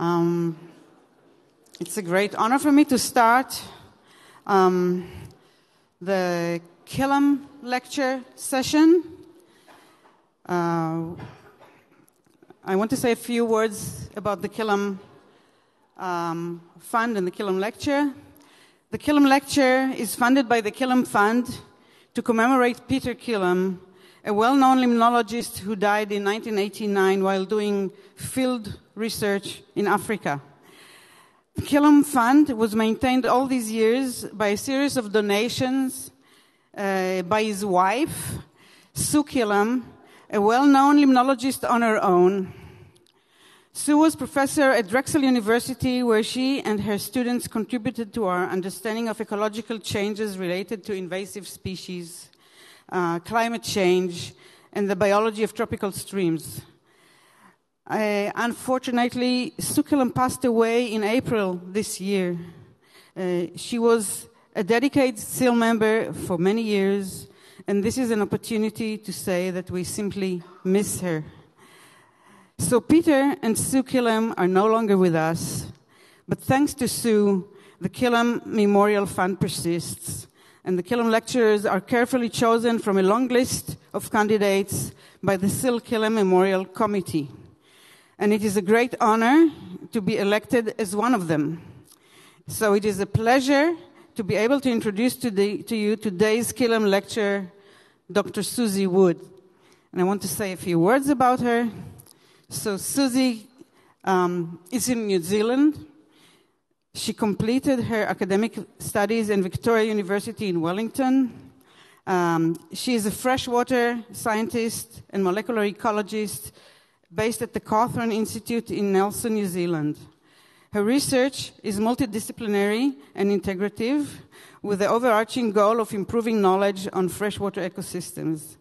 Um, it's a great honor for me to start um, the Kilham lecture session. Uh, I want to say a few words about the Kilham um, Fund and the Kilham Lecture. The Kilham Lecture is funded by the Kilham Fund to commemorate Peter Kilham, a well-known limnologist who died in 1989 while doing field research in Africa. The Fund was maintained all these years by a series of donations uh, by his wife, Sue Kilham, a well-known limnologist on her own. Sue was professor at Drexel University, where she and her students contributed to our understanding of ecological changes related to invasive species, uh, climate change, and the biology of tropical streams. Uh, unfortunately, Sue Kilham passed away in April this year. Uh, she was a dedicated SEAL member for many years, and this is an opportunity to say that we simply miss her. So Peter and Sue Kilham are no longer with us, but thanks to Sue, the Kilham Memorial Fund persists, and the Kilham lecturers are carefully chosen from a long list of candidates by the Sil Kilham Memorial Committee. And it is a great honor to be elected as one of them. So it is a pleasure to be able to introduce to, the, to you today's Kilham lecturer, Dr. Susie Wood. And I want to say a few words about her. So Susie um, is in New Zealand. She completed her academic studies in Victoria University in Wellington. Um, she is a freshwater scientist and molecular ecologist based at the Cawthron Institute in Nelson, New Zealand. Her research is multidisciplinary and integrative with the overarching goal of improving knowledge on freshwater ecosystems.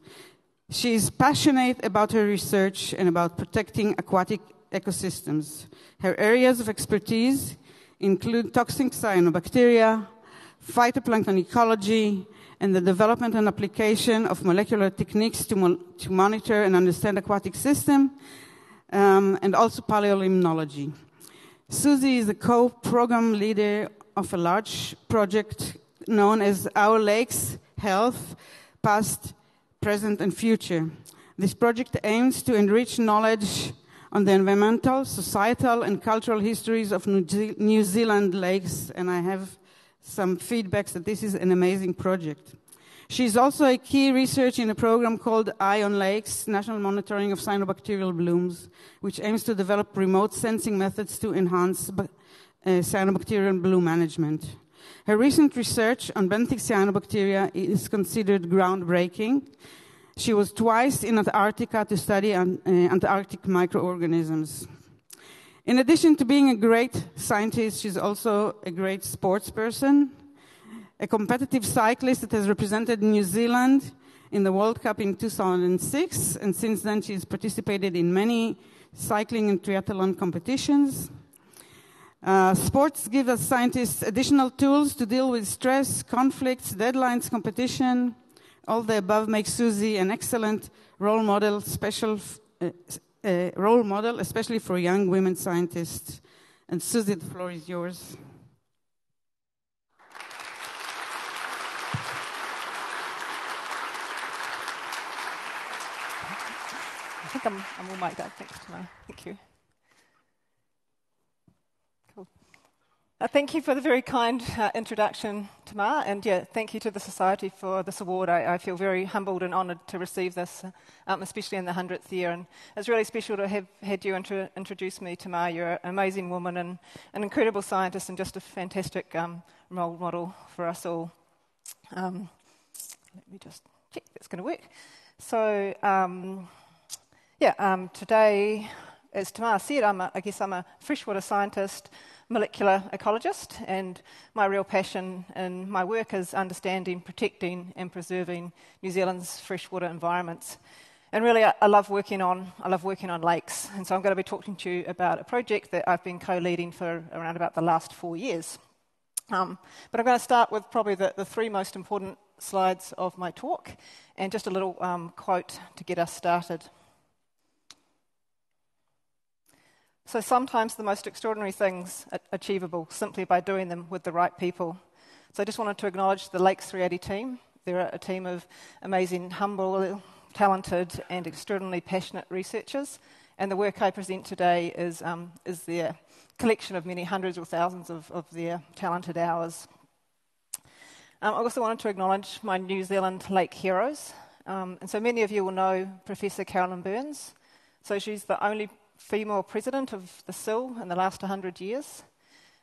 She is passionate about her research and about protecting aquatic ecosystems. Her areas of expertise include toxic cyanobacteria, phytoplankton ecology, and the development and application of molecular techniques to, mo- to monitor and understand aquatic system, um, and also paleolimnology. Susie is a co-program leader of a large project known as Our Lakes Health, Past, present, and future. This project aims to enrich knowledge on the environmental, societal, and cultural histories of New Zealand lakes, and I have some feedbacks that this is an amazing project. She is also a key researcher in a program called Eye on Lakes, National Monitoring of Cyanobacterial Blooms, which aims to develop remote sensing methods to enhance uh, cyanobacterial bloom management. Her recent research on benthic cyanobacteria is considered groundbreaking. She was twice in Antarctica to study uh, Antarctic microorganisms. In addition to being a great scientist, she's also a great sports person, a competitive cyclist that has represented New Zealand in the World Cup in 2006, and since then she's participated in many cycling and triathlon competitions. Uh, sports give us scientists additional tools to deal with stress, conflicts, deadlines, competition. All the above makes Susie an excellent role model, special uh, uh, role model, especially for young women scientists. And Susie, the floor is yours. I think I'm, I'm all mic'd up. Thanks. Thank you. Uh, thank you for the very kind uh, introduction, Tamar, and yeah, thank you to the Society for this award. I, I feel very humbled and honoured to receive this, um, especially in the 100th year. And it's really special to have had you intro- introduce me, Tamar. You're an amazing woman and an incredible scientist and just a fantastic um, role model for us all. Um, let me just check that's going to work. So, um, yeah, um, today, as Tamar said, I'm a, I guess I'm a freshwater scientist molecular ecologist, and my real passion in my work is understanding, protecting, and preserving New Zealand's freshwater environments. And really, I, love working on I love working on lakes, and so I'm going to be talking to you about a project that I've been co-leading for around about the last four years. Um, but I'm going to start with probably the, the, three most important slides of my talk, and just a little um, quote to get us started. So sometimes the most extraordinary things are achievable simply by doing them with the right people. So I just wanted to acknowledge the Lakes 380 team. They're a team of amazing, humble, talented, and extraordinarily passionate researchers. And the work I present today is, um, is their collection of many hundreds or thousands of, of their talented hours. Um, I also wanted to acknowledge my New Zealand lake heroes. Um, and so many of you will know Professor Carolyn Burns. So she's the only female president of the SIL in the last 100 years.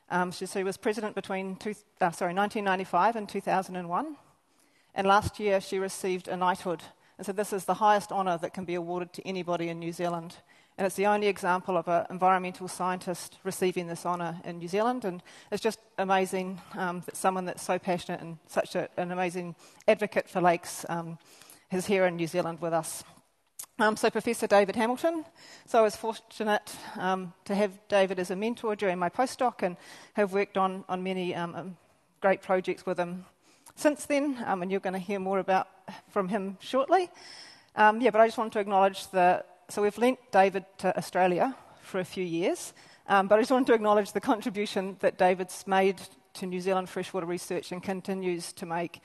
Um, she, she, was president between two, uh, sorry, 1995 and 2001. And last year she received a knighthood. And so this is the highest honour that can be awarded to anybody in New Zealand. And it's the only example of an environmental scientist receiving this honour in New Zealand. And it's just amazing um, that someone that's so passionate and such a, an amazing advocate for lakes um, is here in New Zealand with us. Um, so, Professor David Hamilton. So, I was fortunate um, to have David as a mentor during my postdoc and have worked on, on many um, um great projects with him since then, um, and you're going to hear more about from him shortly. Um, yeah, but I just wanted to acknowledge that. So, we've lent David to Australia for a few years, but I just wanted to acknowledge the contribution that David's made to New Zealand freshwater research and continues to make,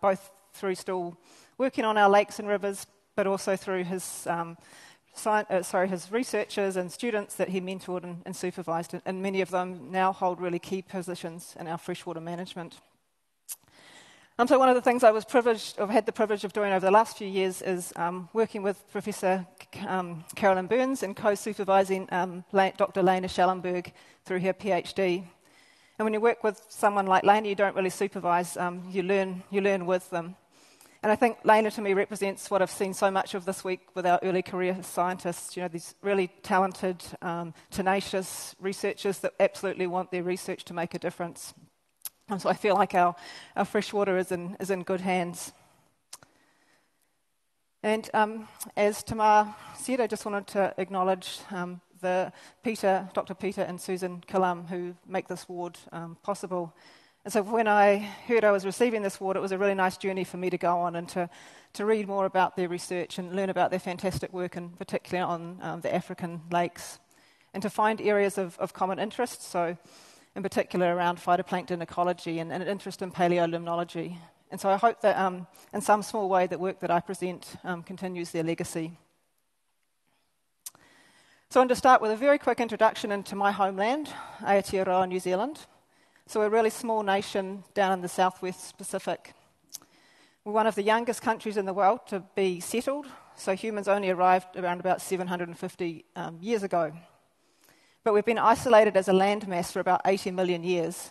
both through still working on our lakes and rivers but also through his, um, science, uh, sorry, his researchers and students that he mentored and, and supervised, and many of them now hold really key positions in our freshwater management. Um, so one of the things I was privileged, or had the privilege of doing over the last few years, is um, working with Professor um, Carolyn Burns and co-supervising um, Dr. Lena Schallenberg through her PhD. And when you work with someone like Lena, you don't really supervise; um, you learn. You learn with them. And I think Lena to me represents what I've seen so much of this week with our early career scientists. You know, these really talented, um, tenacious researchers that absolutely want their research to make a difference. And so I feel like our, our freshwater is in, is in good hands. And um, as Tamar said, I just wanted to acknowledge um, the Peter, Dr. Peter and Susan Kilham who make this ward um, possible. And so when I heard I was receiving this award, it was a really nice journey for me to go on and to, to read more about their research and learn about their fantastic work, and particularly on um, the African lakes, and to find areas of, of common interest. So, in particular, around phytoplankton ecology and, and an interest in paleolimnology. And so I hope that, um, in some small way, the work that I present um, continues their legacy. So I'm going to start with a very quick introduction into my homeland, Aotearoa, New Zealand. So we're a really small nation down in the southwest Pacific. We're one of the youngest countries in the world to be settled, so humans only arrived around about 750 um, years ago. But we've been isolated as a landmass for about 80 million years.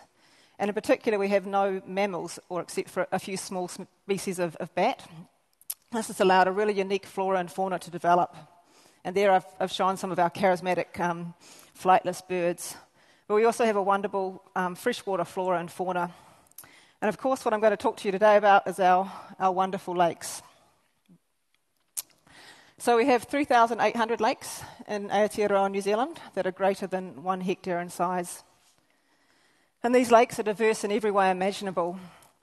And in particular, we have no mammals, or except for a few small species of, of bat. This has allowed a really unique flora and fauna to develop. And there I've, I've shown some of our charismatic um, flightless birds. But we also have a wonderful um, freshwater flora and fauna. And of course, what I'm going to talk to you today about is our, our wonderful lakes. So we have 3,800 lakes in Aotearoa, New Zealand, that are greater than one hectare in size. And these lakes are diverse in every way imaginable.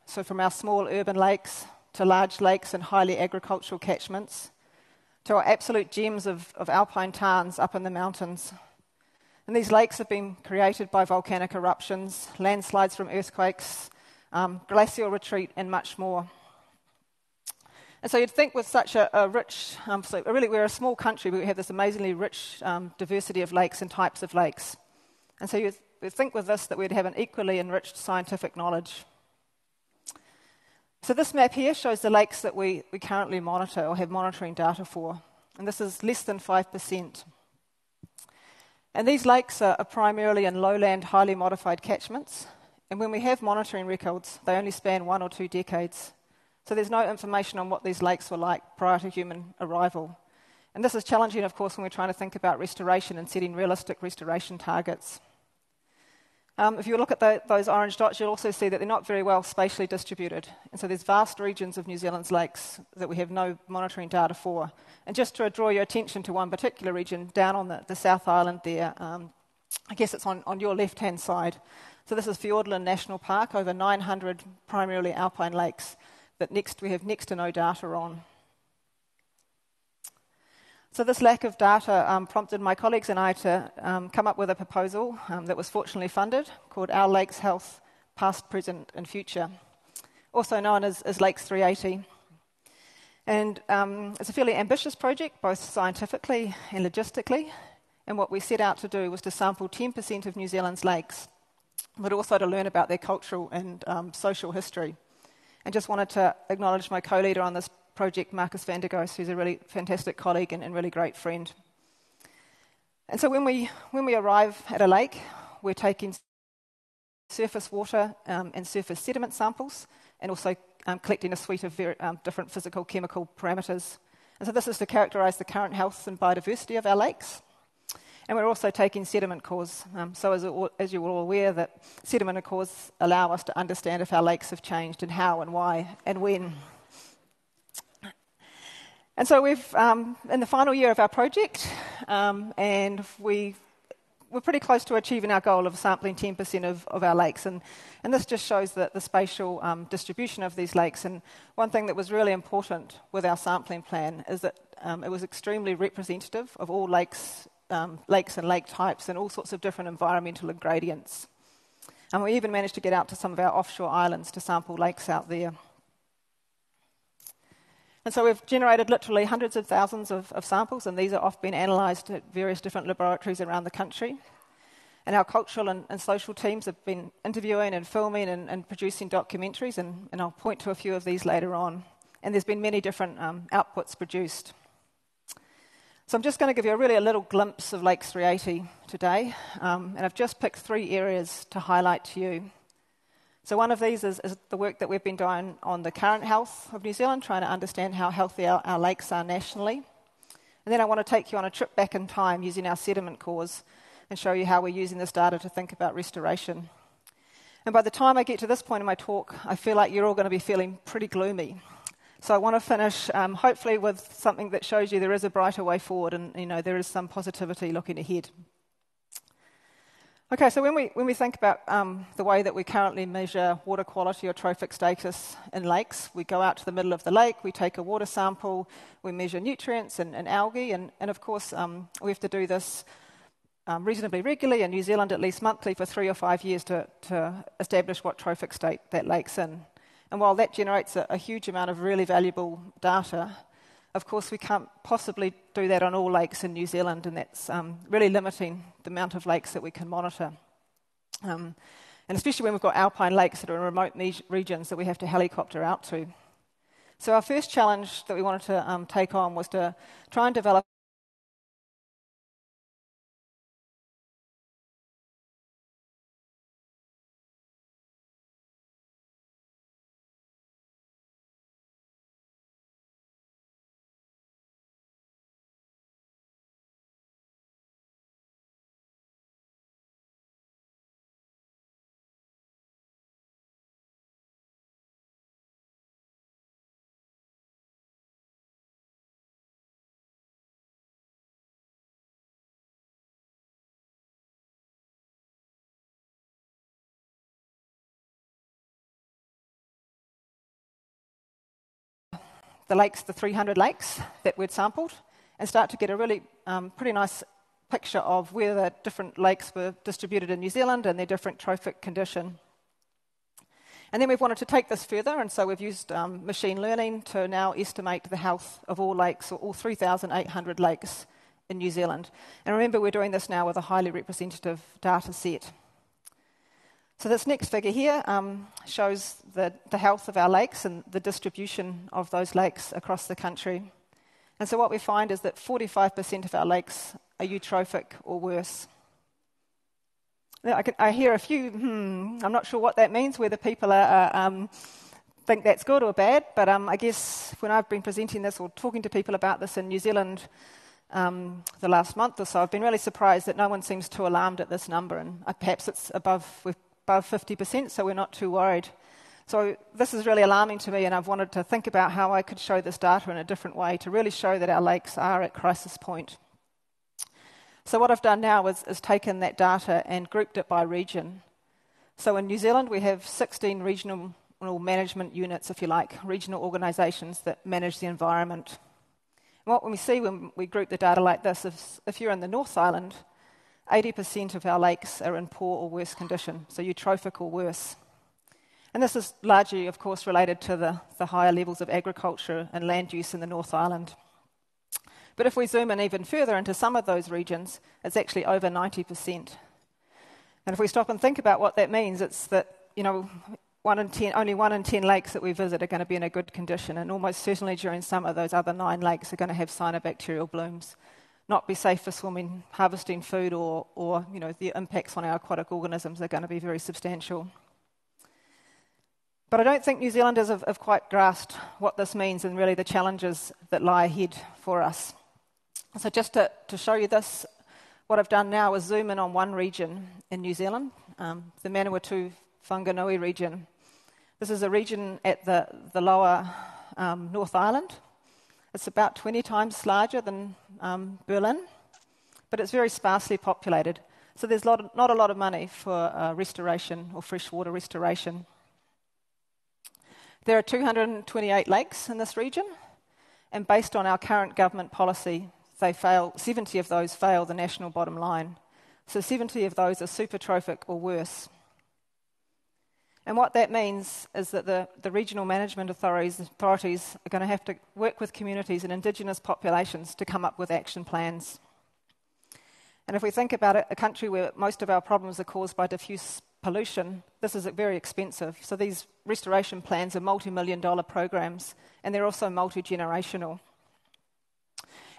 So from our small urban lakes to large lakes and highly agricultural catchments to our absolute gems of, of alpine tarns up in the mountains and these lakes have been created by volcanic eruptions, landslides from earthquakes, um, glacial retreat, and much more. And so you'd think with such a, a rich, um, so really we're a small country, but we have this amazingly rich um, diversity of lakes and types of lakes. And so you'd, you'd think with this that we'd have an equally enriched scientific knowledge. So this map here shows the lakes that we, we currently monitor or have monitoring data for. And this is less than 5%. And these lakes are, primarily in lowland, highly modified catchments. And when we have monitoring records, they only span one or two decades. So there's no information on what these lakes were like prior to human arrival. And this is challenging, of course, when we're trying to think about restoration and setting realistic restoration targets. Um, if you look at the, those orange dots, you'll also see that they're not very well spatially distributed. And so there's vast regions of New Zealand's lakes that we have no monitoring data for. And just to draw your attention to one particular region, down on the, the South Island there, um, I guess it's on, on your left hand side. So this is Fiordland National Park, over 900 primarily alpine lakes that next we have next to no data on. So, this lack of data um, prompted my colleagues and I to um, come up with a proposal um, that was fortunately funded called Our Lakes Health Past, Present, and Future, also known as, as Lakes 380. And um, it's a fairly ambitious project, both scientifically and logistically. And what we set out to do was to sample 10% of New Zealand's lakes, but also to learn about their cultural and um, social history. And just wanted to acknowledge my co leader on this project, Marcus Vandergoes, who's a really fantastic colleague and, and really great friend. And so when we, when we arrive at a lake, we're taking surface water um, and surface sediment samples and also um, collecting a suite of um, different physical chemical parameters. And so this is to characterise the current health and biodiversity of our lakes. And we're also taking sediment cores. Um, so, as, as, you're all aware, that sediment cores allow us to understand if our lakes have changed and how and why and when. And so, we've um, in the final year of our project, um, and we we're pretty close to achieving our goal of sampling 10% of, of our lakes. And, and this just shows that the spatial um, distribution of these lakes. And one thing that was really important with our sampling plan is that um, it was extremely representative of all lakes, um, lakes and lake types and all sorts of different environmental gradients. And we even managed to get out to some of our offshore islands to sample lakes out there. And so we've generated literally hundreds of thousands of, of samples, and these are often being analysed at various different laboratories around the country. And our cultural and, and social teams have been interviewing and filming and, and producing documentaries, and, and, I'll point to a few of these later on. And there's been many different um, outputs produced. So I'm just going to give you a really a little glimpse of Lakes 380 today, um, and I've just picked three areas to highlight to you. So, one of these is, is, the work that we've been doing on the current health of New Zealand, trying to understand how healthy our, our lakes are nationally. And then I want to take you on a trip back in time using our sediment cores and show you how we're using this data to think about restoration. And by the time I get to this point in my talk, I feel like you're all going to be feeling pretty gloomy. So I want to finish, um, hopefully, with something that shows you there is a brighter way forward, and you know there is some positivity looking ahead. Okay, so when we, when we think about um, the way that we currently measure water quality or trophic status in lakes, we go out to the middle of the lake, we take a water sample, we measure nutrients and, and algae, and, and of course, um, we have to do this um, reasonably regularly, in New Zealand at least monthly, for three or five years to, to establish what trophic state that lake's in. And while that generates a, a huge amount of really valuable data, of course, we can't possibly do that on all lakes in New Zealand, and that's um, really limiting the amount of lakes that we can monitor. Um, and especially when we've got alpine lakes that are in remote regions that we have to helicopter out to. So, our first challenge that we wanted to um, take on was to try and develop the lakes, the 300 lakes that we'd sampled, and start to get a really um, pretty nice picture of where the different lakes were distributed in New Zealand and their different trophic condition. And then we've wanted to take this further, and so we've used um, machine learning to now estimate the health of all lakes, or all 3,800 lakes in New Zealand. And remember, we're doing this now with a highly representative data set. So, this next figure here um, shows the, the health of our lakes and the distribution of those lakes across the country. And so, what we find is that 45% of our lakes are eutrophic or worse. Now, I, can, I, hear a few, hmm, I'm not sure what that means, whether people are, um, think that's good or bad, but um, I guess when I've been presenting this or talking to people about this in New Zealand um, the last month or so, I've been really surprised that no one seems too alarmed at this number, and uh, perhaps it's above, we've above 50%, so we're not too worried. So this is really alarming to me, and I've wanted to think about how I could show this data in a different way to really show that our lakes are at crisis point. So what I've done now is, is taken that data and grouped it by region. So in New Zealand, we have 16 regional management units, if you like, regional organisations that manage the environment. what we see when we group the data like this, is if you're in the North Island, 80% of our lakes are in poor or worse condition, so eutrophic or worse. And this is largely, of course, related to the, the higher levels of agriculture and land use in the North Island. But if we zoom in even further into some of those regions, it's actually over 90%. And if we stop and think about what that means, it's that, you know, one in ten, only one in ten lakes that we visit are going to be in a good condition, and almost certainly during summer, those other nine lakes are going to have cyanobacterial blooms, not be safe for swimming, harvesting food, or, or you know, the impacts on our aquatic organisms are going to be very substantial. But I don't think New Zealanders have, have quite grasped what this means and really the challenges that lie ahead for us. So, just to, to show you this, what I've done now is zoom in on one region in New Zealand, um, the Manawatu Whanganui region. This is a region at the, the lower um, North Island. It's about 20 times larger than um, Berlin, but it's very sparsely populated. So there's lot of, not a lot of money for uh, restoration or freshwater restoration. There are 228 lakes in this region, and based on our current government policy, they fail, 70 of those fail the national bottom line. So 70 of those are supertrophic or worse. And what that means is that the, the regional management authorities, authorities are going to have to work with communities and Indigenous populations to come up with action plans. And if we think about it, a country where most of our problems are caused by diffuse pollution, this is uh, very expensive. So these restoration plans are multi million dollar programs and they're also multi generational.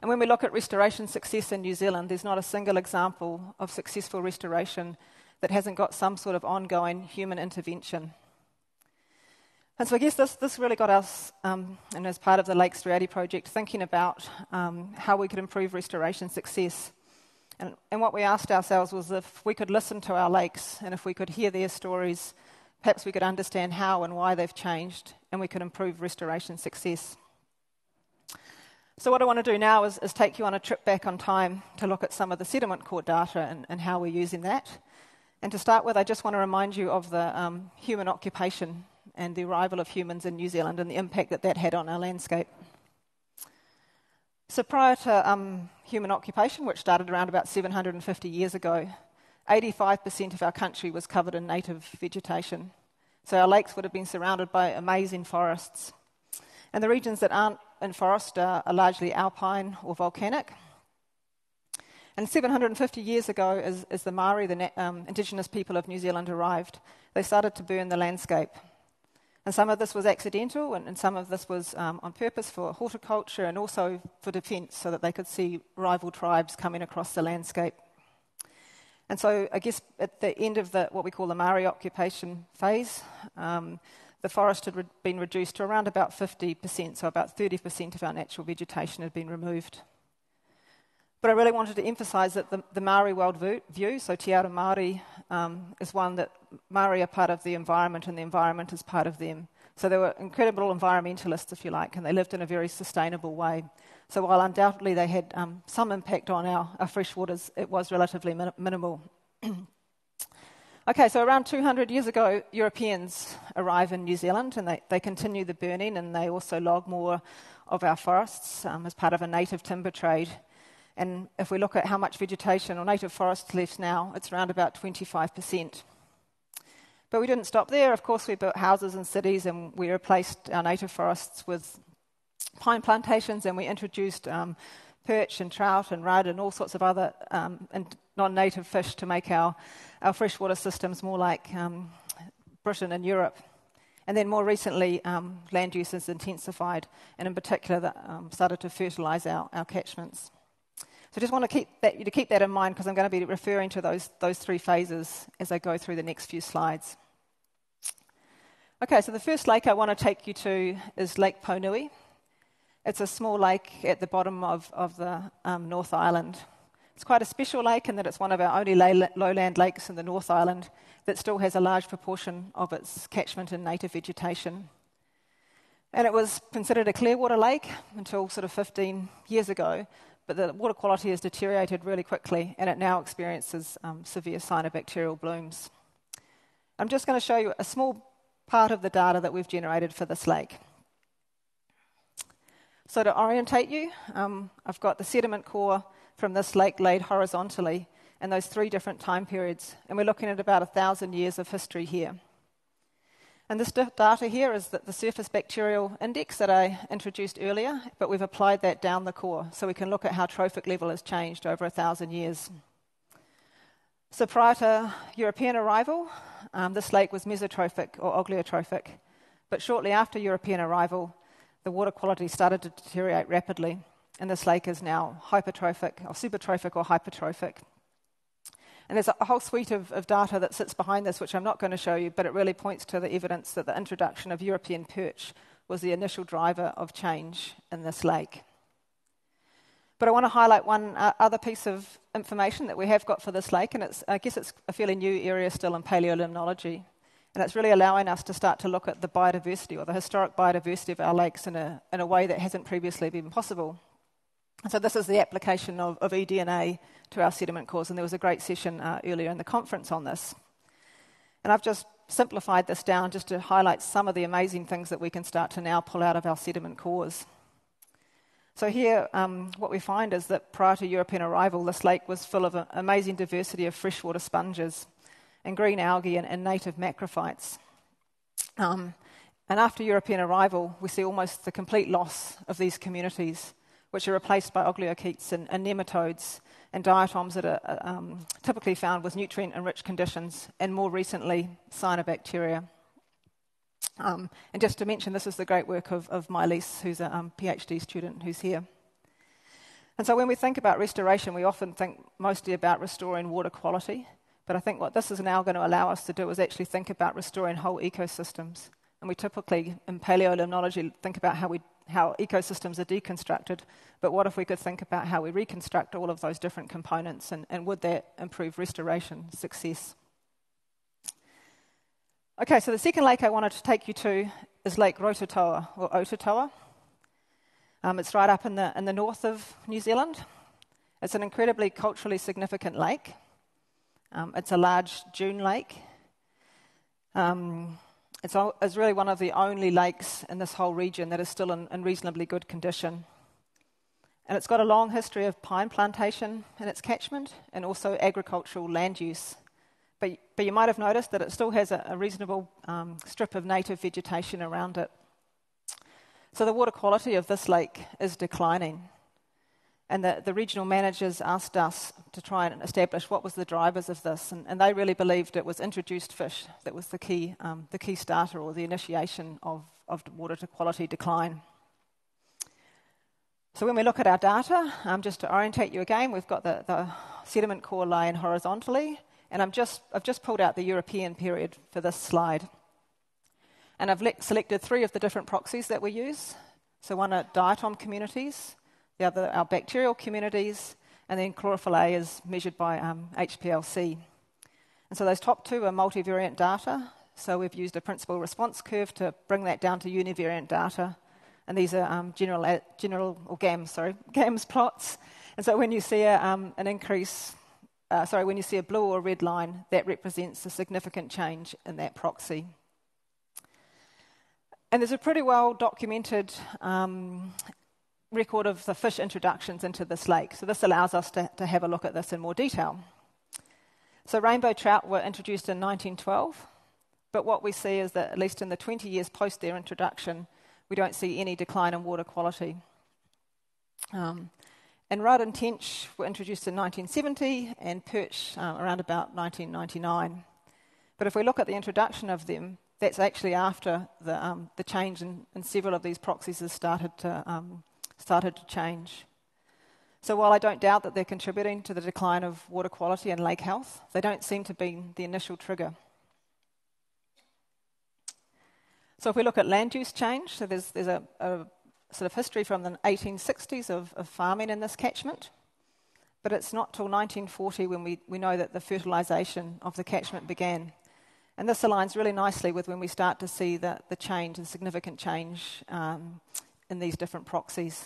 And when we look at restoration success in New Zealand, there's not a single example of successful restoration that hasn't got some sort of ongoing human intervention. And so I guess this, this really got us, um, and as part of the Lakes 380 project, thinking about um, how we could improve restoration success. And, and what we asked ourselves was if we could listen to our lakes and if we could hear their stories, perhaps we could understand how and why they've changed and we could improve restoration success. So, what I want to do now is, is, take you on a trip back on time to look at some of the sediment core data and, and how we're using that. And to start with, I just want to remind you of the um, human occupation and the arrival of humans in New Zealand and the impact that that had on our landscape. So, prior to um, human occupation, which started around about 750 years ago, 85% of our country was covered in native vegetation. So, our lakes would have been surrounded by amazing forests. And the regions that aren't in forest are, are largely alpine or volcanic. And 750 years ago, as, as the Maori, the um, indigenous people of New Zealand, arrived, they started to burn the landscape. And some of this was accidental, and, and some of this was um, on purpose for horticulture and also for defence, so that they could see rival tribes coming across the landscape. And so, I guess at the end of the, what we call the Maori occupation phase, um, the forest had re- been reduced to around about 50%, so about 30% of our natural vegetation had been removed. But I really wanted to emphasise that the, the, Maori world view, so Te Ao Māori, um, is one that Maori are part of the environment and the environment is part of them. So they were incredible environmentalists, if you like, and they lived in a very sustainable way. So while undoubtedly they had um, some impact on our, our freshwaters, it was relatively min- minimal. okay, so around 200 years ago, Europeans arrive in New Zealand and they, they continue the burning and they also log more of our forests um, as part of a native timber trade. And if we look at how much vegetation or native forest left now, it's around about 25%. But we didn't stop there. Of course, we built houses and cities and we replaced our native forests with pine plantations and we introduced um, perch and trout and rudd and all sorts of other um, non native fish to make our, our freshwater systems more like um, Britain and Europe. And then more recently, um, land use has intensified, and in particular, that, um, started to fertilise our, our catchments. So I just want to keep that, you to keep that in mind because I'm going to be referring to those, those three phases as I go through the next few slides. Okay, so the first lake I want to take you to is Lake Pounui. It's a small lake at the bottom of, of the um, North Island. It's quite a special lake in that it's one of our only lowland lakes in the North Island that still has a large proportion of its catchment in native vegetation. And it was considered a clearwater lake until sort of 15 years ago, but the water quality has deteriorated really quickly and it now experiences um, severe cyanobacterial blooms. I'm just going to show you a small part of the data that we've generated for this lake. So, to orientate you, um, I've got the sediment core from this lake laid horizontally in those three different time periods, and we're looking at about a thousand years of history here. And this data here is the surface bacterial index that I introduced earlier, but we've applied that down the core so we can look at how trophic level has changed over a thousand years. So prior to European arrival, um, this lake was mesotrophic or oligotrophic, but shortly after European arrival, the water quality started to deteriorate rapidly, and this lake is now hypertrophic or supertrophic or hypertrophic. And there's a whole suite of, of, data that sits behind this, which I'm not going to show you, but it really points to the evidence that the introduction of European perch was the initial driver of change in this lake. But I want to highlight one uh, other piece of information that we have got for this lake, and it's, I guess it's a fairly new area still in paleolimnology. And it's really allowing us to start to look at the biodiversity or the historic biodiversity of our lakes in a, in a way that hasn't previously been possible. So, this is the application of, of eDNA to our sediment cores, and there was a great session uh, earlier in the conference on this. And I've just simplified this down just to highlight some of the amazing things that we can start to now pull out of our sediment cores. So, here, um, what we find is that prior to European arrival, this lake was full of an amazing diversity of freshwater sponges and green algae and, and native macrophytes. Um, and after European arrival, we see almost the complete loss of these communities which are replaced by oligochaetes and, and nematodes and diatoms that are um, typically found with nutrient enriched conditions, and more recently, cyanobacteria. Um, and just to mention, this is the great work of, of Mylise, who's a um, PhD student who's here. And so when we think about restoration, we often think mostly about restoring water quality. But I think what this is now going to allow us to do is actually think about restoring whole ecosystems. And we typically, in paleolimnology, think about how we how ecosystems are deconstructed, but what if we could think about how we reconstruct all of those different components and, and would that improve restoration success? Okay, so the second lake I wanted to take you to is Lake Rototoa or Ototoa. Um, it's right up in the, in the north of New Zealand. It's an incredibly culturally significant lake. Um, it's a large dune lake. Um, it's, it's, really one of the only lakes in this whole region that is still in, in, reasonably good condition. And it's got a long history of pine plantation in its catchment and also agricultural land use. But, but you might have noticed that it still has a, a reasonable um, strip of native vegetation around it. So the water quality of this lake is declining. And the, the regional managers asked us to try and establish what was the drivers of this, and, and they really believed it was introduced fish that was the key, um, the key starter or the initiation of, of water to quality decline. So when we look at our data, um, just to orientate you again, we've got the, the sediment core laying horizontally, and I'm just, I've just pulled out the European period for this slide. And I've le- selected three of the different proxies that we use. So one are diatom communities, the other our bacterial communities, and then chlorophyll A is measured by um, HPLC. And so those top two are multivariate data. So we've used a principal response curve to bring that down to univariate data. And these are um, general, general, or GAMS, sorry, GAMS plots. And so when you see a, um, an increase, uh, sorry, when you see a blue or red line, that represents a significant change in that proxy. And there's a pretty well documented um, record of the fish introductions into this lake. So this allows us to, to have a look at this in more detail. So rainbow trout were introduced in 1912, but what we see is that at least in the 20 years post their introduction, we don't see any decline in water quality. Um, and rudd and tench were introduced in 1970 and perch uh, around about 1999. But if we look at the introduction of them, that's actually after the, um, the change in, in, several of these proxies has started to um, started to change. So while I don't doubt that they're contributing to the decline of water quality and lake health, they don't seem to be the initial trigger. So if we look at land use change, so there's, there's a, a sort of history from the 1860s of, of, farming in this catchment, but it's not till 1940 when we, we know that the fertilisation of the catchment began. And this aligns really nicely with when we start to see the, the change and significant change um, in these different proxies.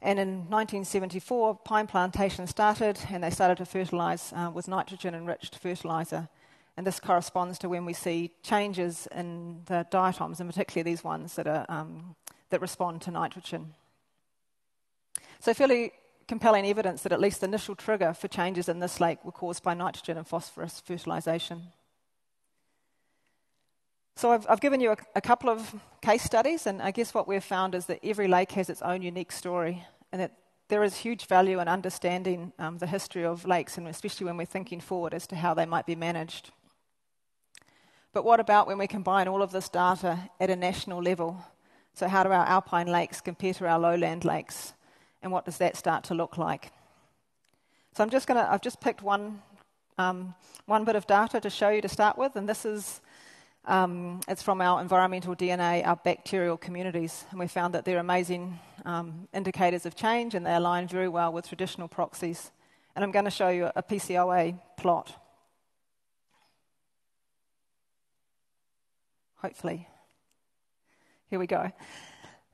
And in 1974, pine plantation started, and they started to fertilise uh, with nitrogen enriched fertiliser. And this corresponds to when we see changes in the diatoms, and particularly these ones that, are, um, that respond to nitrogen. So, fairly compelling evidence that at least the initial trigger for changes in this lake were caused by nitrogen and phosphorus fertilisation. So, I've, I've given you a, a, couple of case studies, and I guess what we've found is that every lake has its own unique story, and that there is huge value in understanding um, the history of lakes, and especially when we're thinking forward as to how they might be managed. But what about when we combine all of this data at a national level? So, how do our alpine lakes compare to our lowland lakes? and what does that start to look like? So I'm just going to, I've just picked one, um, one bit of data to show you to start with, and this is, um, it's from our environmental DNA, our bacterial communities, and we found that they're amazing um, indicators of change and they align very well with traditional proxies. And I'm going to show you a PCOA plot. Hopefully. Here we go.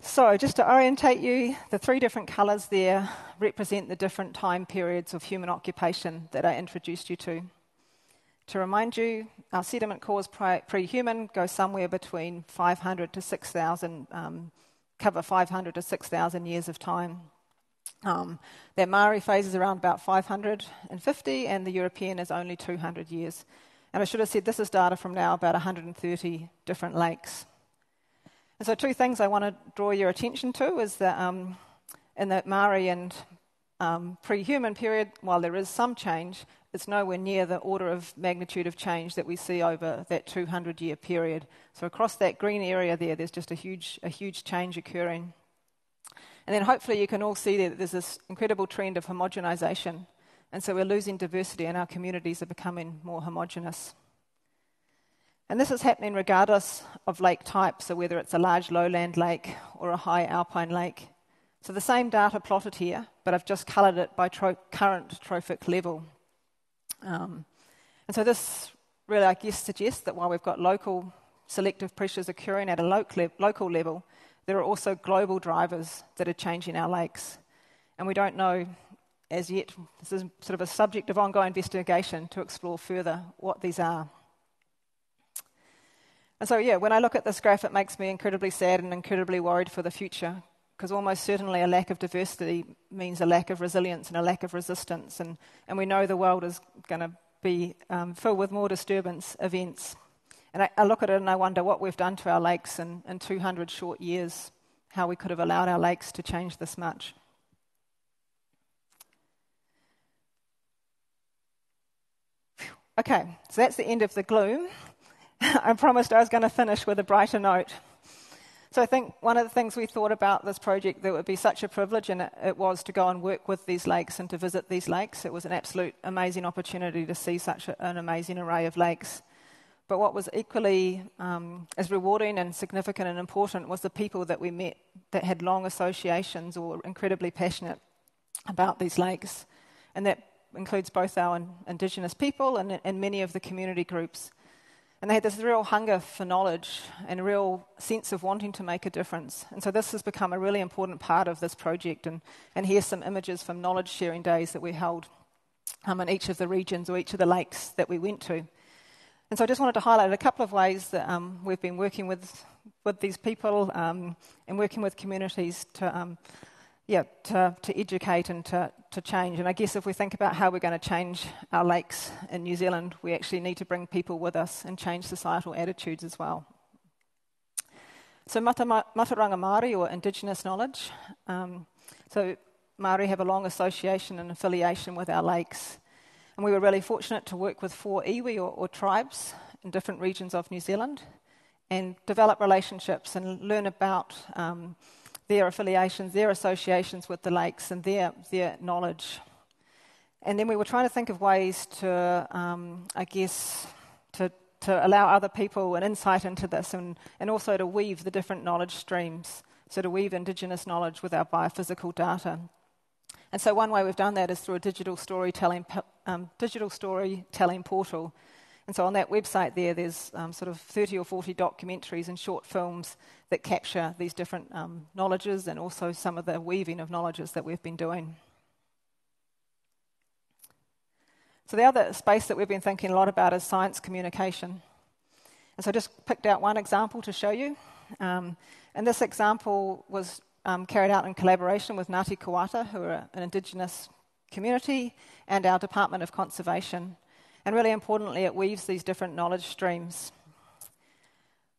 So, just to orientate you, the three different colours there represent the different time periods of human occupation that I introduced you to. To remind you, our sediment cores pre human go somewhere between 500 to 6,000, um, cover 500 to 6,000 years of time. Um, their Maori phase is around about 550, and the European is only 200 years. And I should have said this is data from now about 130 different lakes. And so, two things I want to draw your attention to is that um, in the Maori and um, pre human period, while there is some change, it's nowhere near the order of magnitude of change that we see over that 200 year period. So, across that green area there, there's just a huge, a huge change occurring. And then hopefully you can all see that there's this incredible trend of homogenization. And so we're losing diversity and our communities are becoming more homogenous. And this is happening regardless of lake type, so whether it's a large lowland lake or a high alpine lake. So the same data plotted here, but I've just coloured it by tro- current trophic level. Um, and so this really, I guess, suggests that while we've got local selective pressures occurring at a lo- le- local level, there are also global drivers that are changing our lakes. And we don't know as yet, this is sort of a subject of ongoing investigation to explore further what these are. And so, yeah, when I look at this graph, it makes me incredibly sad and incredibly worried for the future because almost certainly a lack of diversity means a lack of resilience and a lack of resistance. And, and we know the world is going to be um, filled with more disturbance events. And I, I, look at it and I wonder what we've done to our lakes in, in 200 short years, how we could have allowed our lakes to change this much. Okay, so that's the end of the gloom. I promised I was going to finish with a brighter note. So I think one of the things we thought about this project that would be such a privilege, and it, was to go and work with these lakes and to visit these lakes. It was an absolute amazing opportunity to see such an amazing array of lakes. But what was equally um, as rewarding and significant and important was the people that we met that had long associations or incredibly passionate about these lakes. And that includes both our Indigenous people and, and many of the community groups and they had this real hunger for knowledge and a real sense of wanting to make a difference. And so this has become a really important part of this project. And, and here's some images from knowledge sharing days that we held um, in each of the regions or each of the lakes that we went to. And so I just wanted to highlight a couple of ways that um, we've been working with, with these people um, and working with communities to um, yeah, to, to educate and to, to change. And I guess if we think about how we're going to change our lakes in New Zealand, we actually need to bring people with us and change societal attitudes as well. So, mata, Mātauranga Māori, or Indigenous knowledge. Um, so, Māori have a long association and affiliation with our lakes. And we were really fortunate to work with four iwi, or, or tribes, in different regions of New Zealand and develop relationships and learn about. Um, their affiliations, their associations with the lakes, and their, their knowledge. And then we were trying to think of ways to, um, I guess, to, to allow other people an insight into this and, and also to weave the different knowledge streams. So, to weave Indigenous knowledge with our biophysical data. And so, one way we've done that is through a digital storytelling, um, digital storytelling portal and so on that website there, there's um, sort of 30 or 40 documentaries and short films that capture these different um, knowledges and also some of the weaving of knowledges that we've been doing. So the other space that we've been thinking a lot about is science communication. And so I just picked out one example to show you. Um, and this example was um, carried out in collaboration with Ngāti Kawata, who are an Indigenous community, and our Department of Conservation. And really importantly, it weaves these different knowledge streams.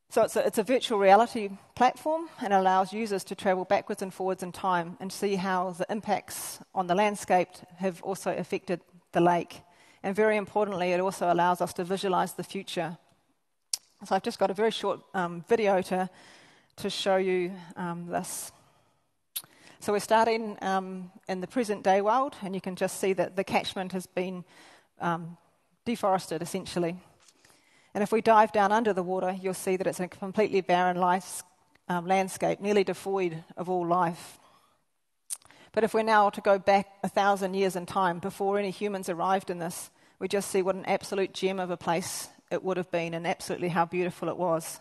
So it's a, it's a virtual reality platform and allows users to travel backwards and forwards in time and see how the impacts on the landscape have also affected the lake. And very importantly, it also allows us to visualize the future. So I've just got a very short um, video to, to show you um, this. So we're starting um, in the present day world, and you can just see that the catchment has been um, deforested essentially. And if we dive down under the water, you'll see that it's a completely barren life, um, landscape, nearly devoid of all life. But if we're now to go back a thousand years in time, before any humans arrived in this, we just see what an absolute gem of a place it would have been and absolutely how beautiful it was.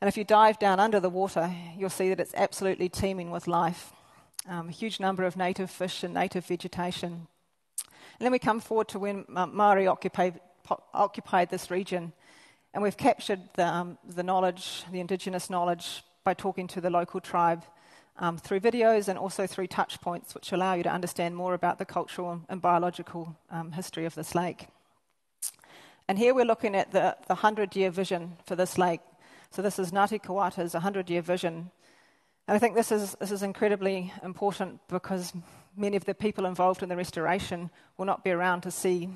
And if you dive down under the water, you'll see that it's absolutely teeming with life. Um, a huge number of native fish and native vegetation. And then we come forward to when Māori occupied, occupied this region, and we've captured the, um, the, knowledge, the indigenous knowledge, by talking to the local tribe um, through videos and also through touch points, which allow you to understand more about the cultural and biological um, history of this lake. And here we're looking at the, the 100 year vision for this lake so this is Ngāti Kawata's 100-year vision. And I think this is, this is incredibly important because many of the people involved in the restoration will not be around to see,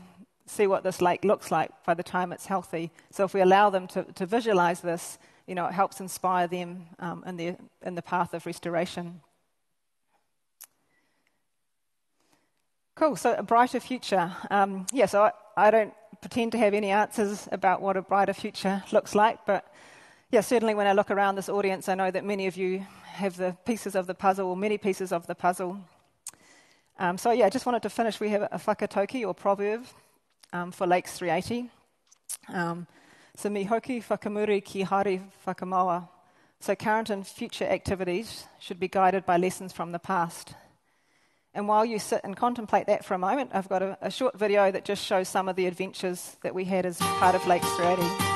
see what this lake looks like by the time it's healthy. So if we allow them to, to visualize this, you know, it helps inspire them um, in, the, in the path of restoration. Cool, so a brighter future. Um, yeah, so I, I don't pretend to have any answers about what a brighter future looks like, but yeah, certainly when I look around this audience, I know that many of you have the pieces of the puzzle, or many pieces of the puzzle. Um, so, yeah, I just wanted to finish. We have a whakatauki or proverb um, for Lakes 380. Um, so, mihoki whakamuri ki hari whakamawa. So, current and future activities should be guided by lessons from the past. And while you sit and contemplate that for a moment, I've got a, a short video that just shows some of the adventures that we had as part of Lakes 380.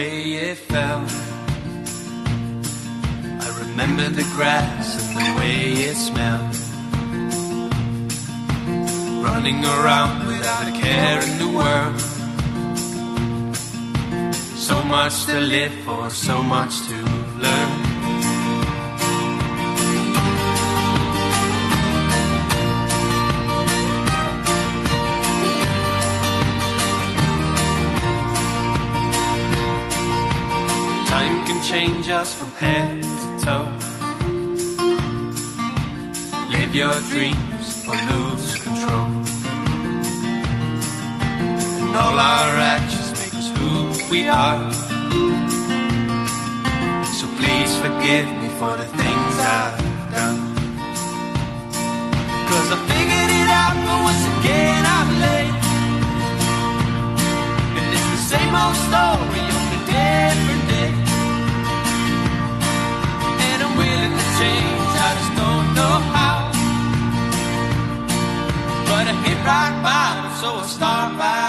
Way it fell. I remember the grass and the way it smelled. Running around without a care in the world. So much to live for, so much to change us from head to toe. Live your dreams or lose control. And all our actions make us who we are. So please forgive me for the things I've done. Cause I figured it out, but once again I'm late. And it's the same old story rock bottom, so I start by.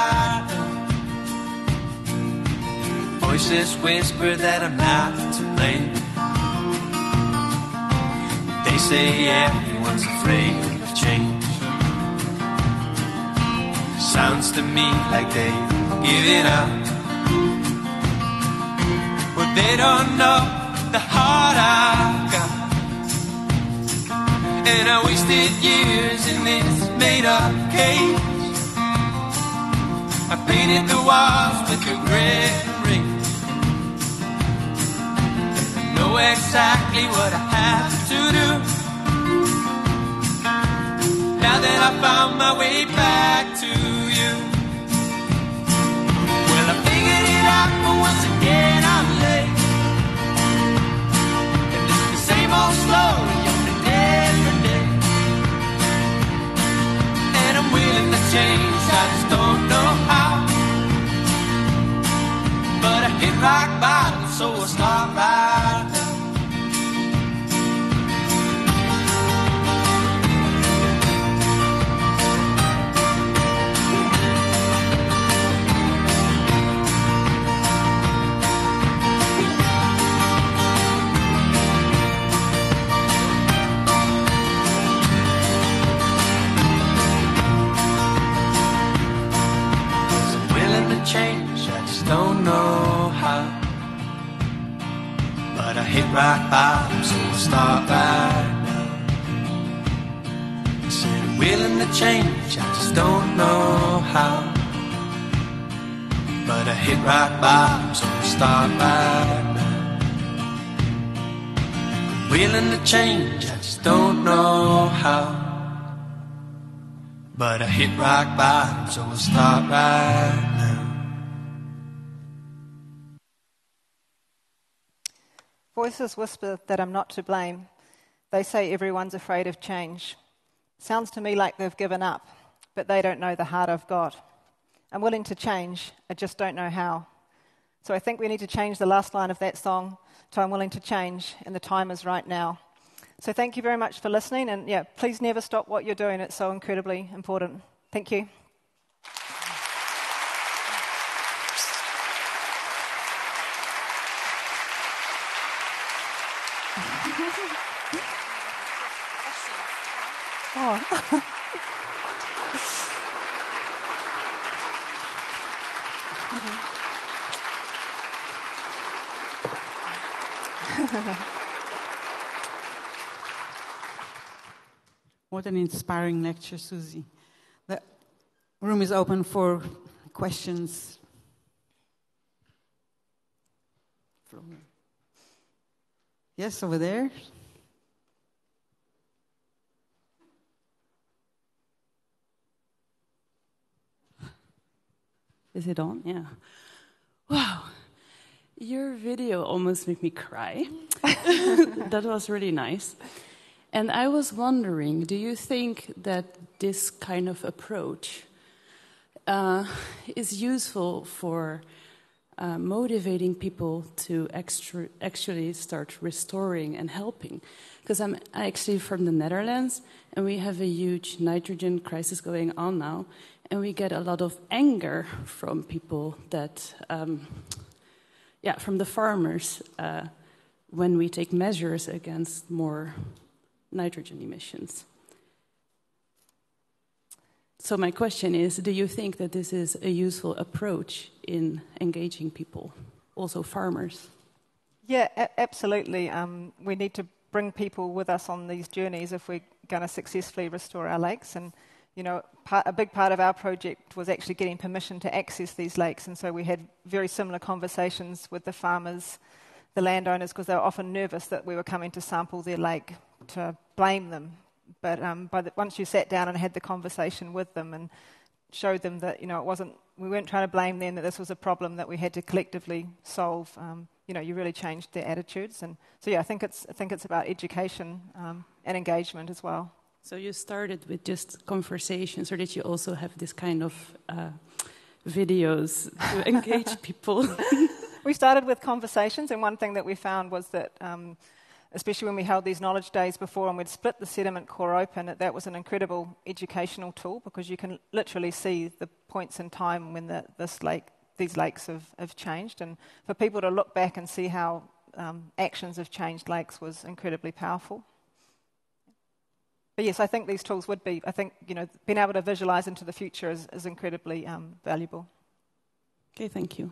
Voices whisper that I'm not to blame. They say everyone's afraid of change. Sounds to me like they've given up. But they don't know the heart I've got. And I wasted years in this made a cage. I painted the walls with your red ring. Know exactly what I have to do. Now that I found my way back to you. Well, I figured it out, but once again I'm late. And it's the same old story, you're change, I just don't know how. But I hit rock bottom, so I start right hit rock bottom, so I'll start right now. I said I'm willing to change, I just don't know how. But I hit rock bottom, so I'll start right now. I'm willing to change, I just don't know how. But I hit rock bottom, so we'll start right now. Voices whisper that I'm not to blame. They say everyone's afraid of change. Sounds to me like they've given up, but they don't know the heart of God. I'm willing to change, I just don't know how. So I think we need to change the last line of that song to I'm willing to change, and the time is right now. So thank you very much for listening, and yeah, please never stop what you're doing. It's so incredibly important. Thank you. Oh. What an inspiring lecture, Susie. The room is open for questions. Yes, over there. Is it on? Yeah. Wow. Your video almost made me cry. that was really nice. And I was wondering do you think that this kind of approach uh, is useful for uh, motivating people to extra, actually start restoring and helping? Because I'm actually from the Netherlands and we have a huge nitrogen crisis going on now, and we get a lot of anger from people that. Um, yeah, from the farmers uh, when we take measures against more nitrogen emissions. So, my question is do you think that this is a useful approach in engaging people, also farmers? Yeah, absolutely. Um, we need to bring people with us on these journeys if we're going to successfully restore our lakes. And, you know, part, a big part of our project was actually getting permission to access these lakes. And so we had very similar conversations with the farmers, the landowners, because they were often nervous that we were coming to sample their lake to blame them. But um, by the, once you sat down and had the conversation with them and showed them that, you know, it wasn't, we weren't trying to blame them, that this was a problem that we had to collectively solve, um, you know, you really changed their attitudes. And so, yeah, I think it's, I think it's about education um, and engagement as well. So you started with just conversations, or did you also have this kind of uh, videos to engage people? We started with conversations, and one thing that we found was that, um, especially when we held these knowledge days before and we'd split the sediment core open, that, that was an incredible educational tool because you can literally see the points in time when the, this lake, these lakes have, have changed. And for people to look back and see how um, actions have changed lakes was incredibly powerful. But yes, I think these tools would be, I think, you know, being able to visualize into the future is, is incredibly um, valuable. okay, thank you.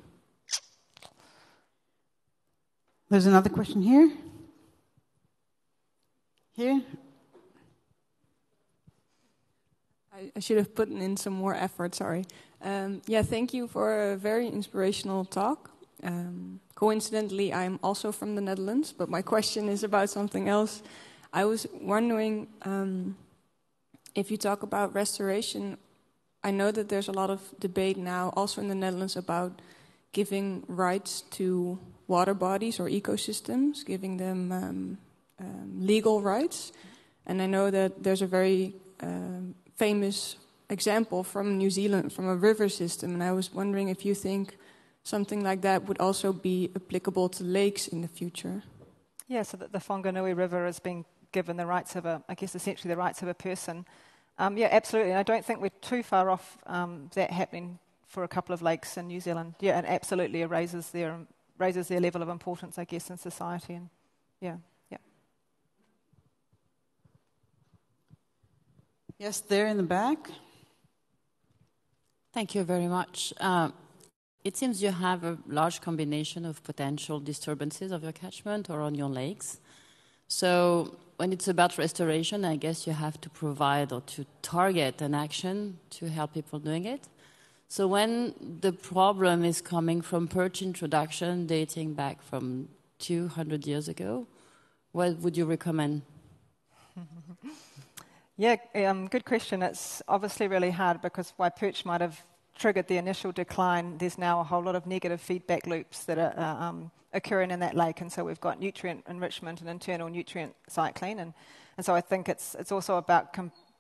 There's another question here. Here. I, I should have put in some more effort, sorry. Um, yeah, thank you for a very inspirational talk. Um, coincidentally, I'm also from the Netherlands, but my question is about something else. I was wondering um, if you talk about restoration, I know that there's a lot of debate now, also in the Netherlands, about giving rights to water bodies or ecosystems, giving them um, um, legal rights. And I know that there's a very um, famous example from New Zealand, from a river system, and I was wondering if you think something like that would also be applicable to lakes in the future. Yeah, so that the Whanganui River has been given the rights of a, I guess, essentially the rights of a person. Um, yeah, absolutely. And I don't think we're too far off um, that happening for a couple of lakes in New Zealand. Yeah, and absolutely it raises their raises their level of importance, I guess, in society. And yeah, yeah. Yes, there in the back. Thank you very much. Uh, it seems you have a large combination of potential disturbances of your catchment or on your lakes. So, when it's about restoration, I guess you have to provide or to target an action to help people doing it. So, when the problem is coming from perch introduction dating back from 200 years ago, what would you recommend? yeah, um, good question. It's obviously really hard because why perch might have triggered the initial decline, there's now a whole lot of negative feedback loops that are uh, um, occurring in that lake. And so we've got nutrient enrichment and internal nutrient cycling. And, and so I think it's, it's also about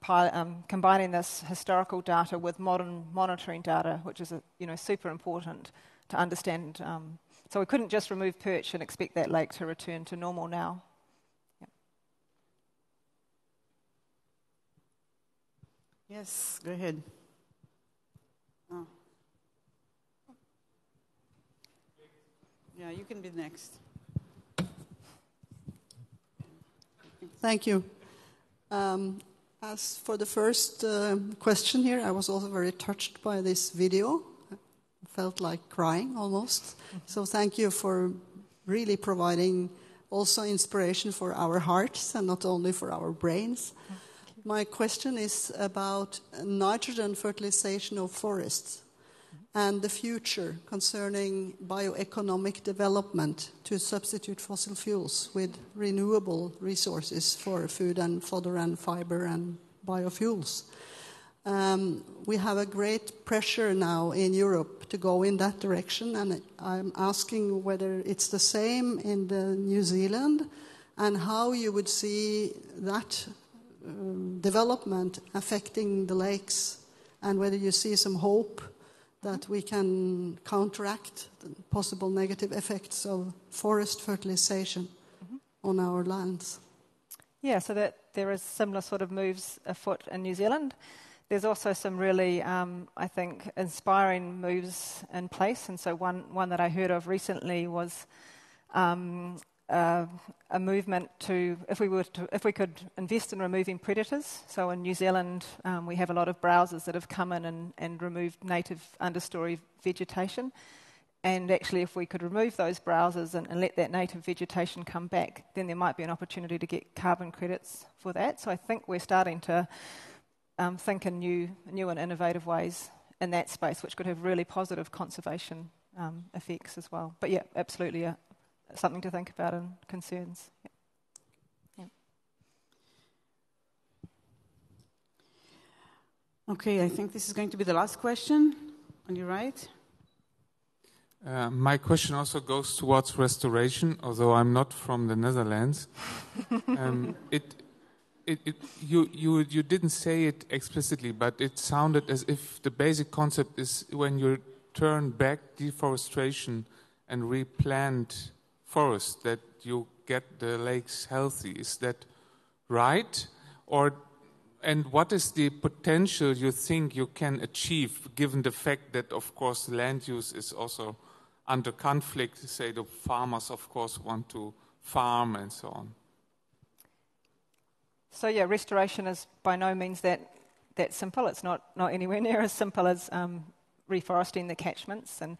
um, combining this historical data with modern monitoring data, which is a, you know, super important to understand. Um, so we couldn't just remove perch and expect that lake to return to normal now. Yes, go ahead. Oh. Yeah, you can be next. Thank you. Um, as for the first uh, question here, I was also very touched by this video. I felt like crying almost. So thank you for really providing also inspiration for our hearts and not only for our brains. My question is about nitrogen fertilization of forests and the future concerning bioeconomic development to substitute fossil fuels with renewable resources for food and fodder and fiber and biofuels. Um, we have a great pressure now in Europe to go in that direction, and I'm asking whether it's the same in the New Zealand and how you would see that um, development affecting the lakes and whether you see some hope that we can counteract the possible negative effects of forest fertilization mm-hmm. on our lands. Yeah, so that there is similar sort of moves afoot in New Zealand. There's also some really, um, I think, inspiring moves in place. And so one, one that I heard of recently was um, uh, a movement to if we were to, if we could invest in removing predators. So in New Zealand, um, we have a lot of browsers that have come in and, and removed native understory vegetation. And actually, if we could remove those browsers and, and, let that native vegetation come back, then there might be an opportunity to get carbon credits for that. So I think we're starting to um, think in new, new and innovative ways in that space, which could have really positive conservation um, effects as well. But yeah, absolutely a, something to think about and concerns. Yeah. Okay, I think this is going to be the last question on your right. Uh, my question also goes towards restoration, although I'm not from the Netherlands. um, it, it, it, you, you, you didn't say it explicitly, but it sounded as if the basic concept is when you turn back deforestation and replant forest that you get the lakes healthy. Is that right? Or and what is the potential you think you can achieve, given the fact that, of course, land use is also under conflict? Say the farmers, of course, want to farm and so on. So yeah, restoration is by no means that that simple. It's not not anywhere near as simple as um, reforesting the catchments and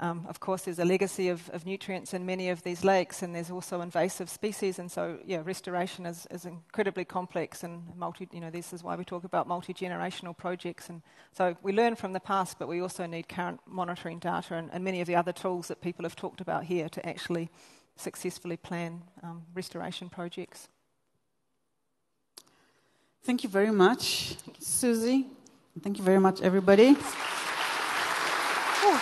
um, of course, there's a legacy of, of, nutrients in many of these lakes, and there's also invasive species. And so, yeah, restoration is, is incredibly complex and multi. You know, this is why we talk about multi generational projects. And so, we learn from the past, but we also need current monitoring data and, and many of the other tools that people have talked about here to actually successfully plan um, restoration projects. Thank you very much, Susie. Thank you very much, everybody. Ooh.